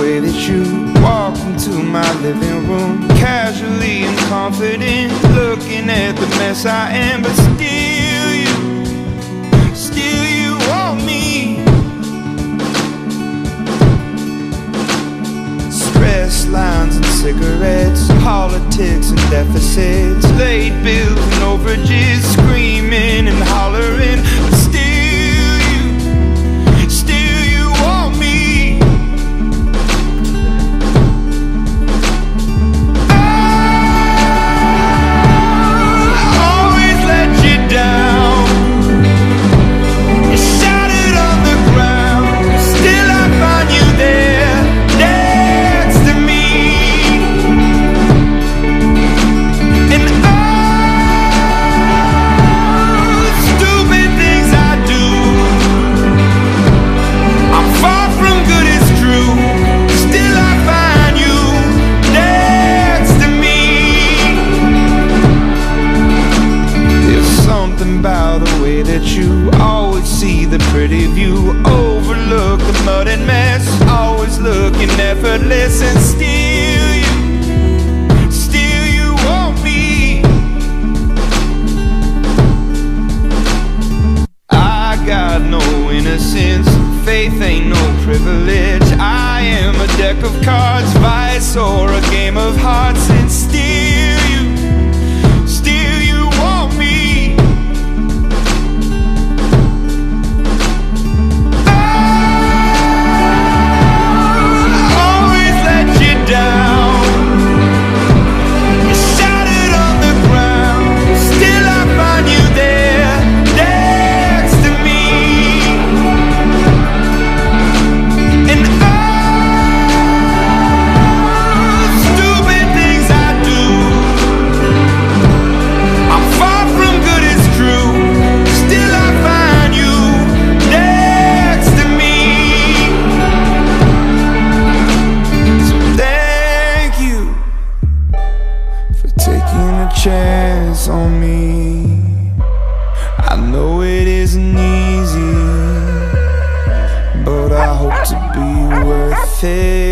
way that you walk into my living room. Casually and confident Looking at the mess I am But still you Still you want me. Stress lines and cigarettes Politics and deficits Late bills and overages Screaming and hollering something about the way that you always see the pretty view, overlook the mud and mess, always looking effortless, and still you, still you want me. I got no innocence, faith ain't no privilege. I am a deck of cards, vice or a game of hearts, chance on me. I know it isn't easy, but I hope to be worth it.